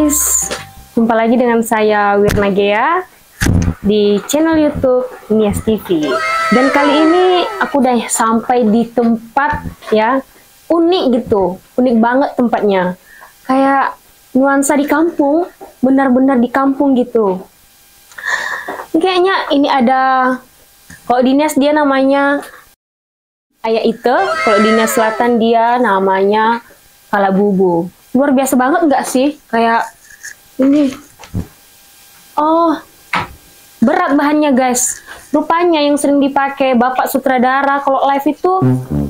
guys, jumpa lagi dengan saya Wirna Gea di channel YouTube Nias TV. Dan kali ini aku udah sampai di tempat ya unik gitu, unik banget tempatnya. Kayak nuansa di kampung, benar-benar di kampung gitu. Kayaknya ini ada kalau di Nias dia namanya Ayah Ite, kalau di Nias Selatan dia namanya Kalabubu luar biasa banget nggak sih? Kayak ini. Oh berat bahannya guys. Rupanya yang sering dipakai bapak sutradara kalau live itu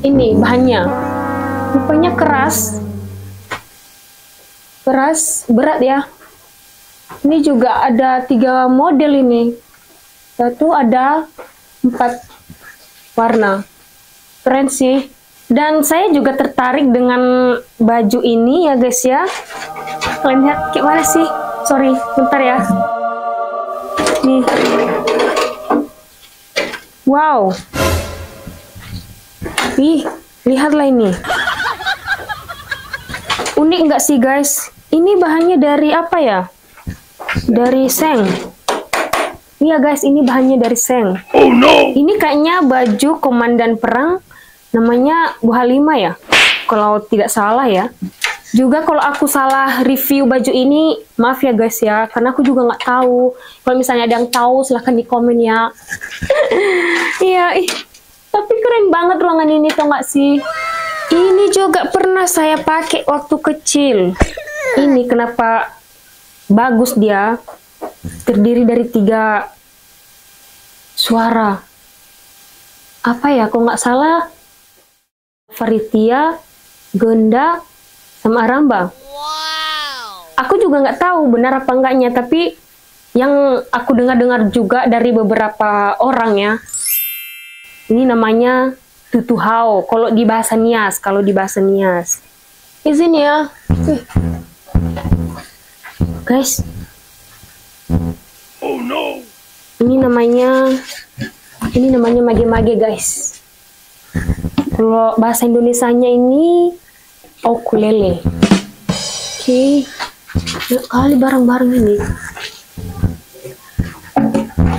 ini bahannya. Rupanya keras. Keras berat ya. Ini juga ada tiga model ini. Satu ada empat warna. Keren sih dan saya juga tertarik dengan baju ini ya guys ya. Kalian lihat kayak mana sih? Sorry, bentar ya. Nih. Wow. Ih, lihatlah ini. Unik nggak sih guys? Ini bahannya dari apa ya? Dari seng. Iya guys, ini bahannya dari seng. Oh no! Ini kayaknya baju komandan perang namanya Bu Halimah ya? Kalau tidak salah ya. Juga kalau aku salah review baju ini maaf ya guys ya karena aku juga nggak tahu. Kalau misalnya ada yang tahu silahkan di komen ya. Iya tapi keren banget ruangan ini tau nggak sih? Ini juga pernah saya pakai waktu kecil. Ini kenapa bagus dia? Terdiri dari tiga suara. Apa ya kok nggak salah Faritia, Genda, sama Aramba. Wow. Aku juga nggak tahu benar apa enggaknya, tapi yang aku dengar-dengar juga dari beberapa orang ya, ini namanya tutuhau. Kalau di bahasa Nias, kalau di bahasa Nias. Izin ya. Guys. Oh no. Ini namanya ini namanya mage-mage guys. Kalau bahasa Indonesianya ini ukulele. Oke. Okay. kali barang-barang ini.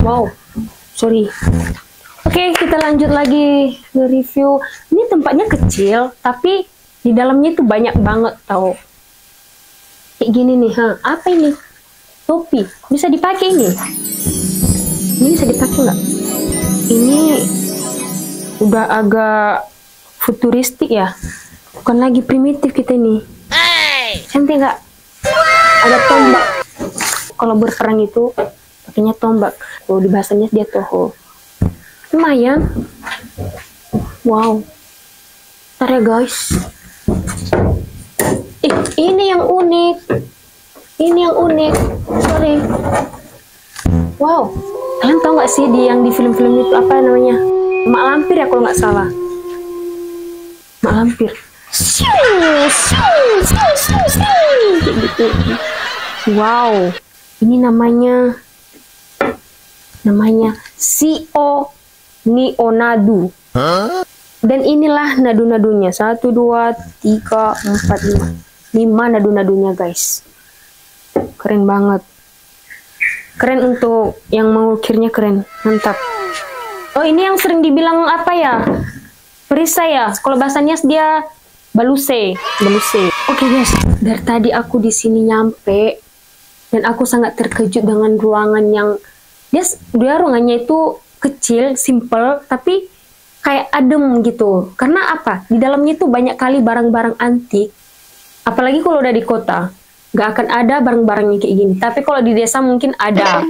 Wow. Sorry. Oke, okay, kita lanjut lagi nge-review. Ini tempatnya kecil, tapi di dalamnya itu banyak banget tau. Kayak gini nih, ha. Apa ini? Topi. Bisa dipakai ini? Ini bisa dipakai nggak? Ini udah agak futuristik ya. Bukan lagi primitif kita ini. Cantik nggak? Ada tombak. Kalau berperang itu pakainya tombak. Oh di bahasanya dia toho. Lumayan. Wow. Ntar ya guys. Eh ini yang unik. Ini yang unik. Sorry. Wow. Kalian tau nggak sih di yang di film-film itu apa namanya? Mak lampir ya kalau nggak salah mak lampir gitu wow. Ini namanya namanya Sio Nionadu. Huh? dan inilah nadu-nadunya. Satu dua tiga empat lima. Lima nadu-nadunya guys. Keren banget. Keren untuk yang mengukirnya keren. Mantap. Oh ini yang sering dibilang apa ya perisai ya. Kalau bahasanya dia baluse, baluse. Oke okay guys, dari tadi aku di sini nyampe dan aku sangat terkejut dengan ruangan yang dia dia ruangannya itu kecil, simple, tapi kayak adem gitu. Karena apa? Di dalamnya itu banyak kali barang-barang antik. Apalagi kalau udah di kota, nggak akan ada barang-barang yang kayak gini. Tapi kalau di desa mungkin ada.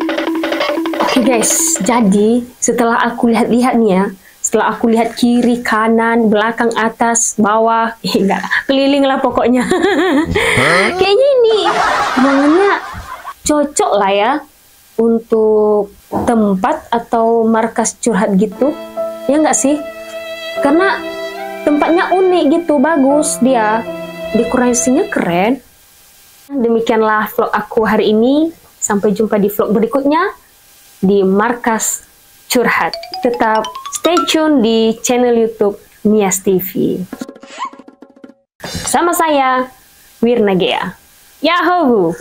Oke okay guys, jadi setelah aku lihat-lihat nih ya, setelah aku lihat kiri, kanan, belakang, atas, bawah, eh, enggak, keliling lah pokoknya. Kayaknya ini ruangannya cocok lah ya untuk tempat atau markas curhat gitu. Ya enggak sih? Karena tempatnya unik gitu, bagus dia. Dekorasinya keren. Demikianlah vlog aku hari ini. Sampai jumpa di vlog berikutnya di markas curhat. Tetap stay tune di channel YouTube Nias TV. Sama saya, Wirna Gea. Yahoo!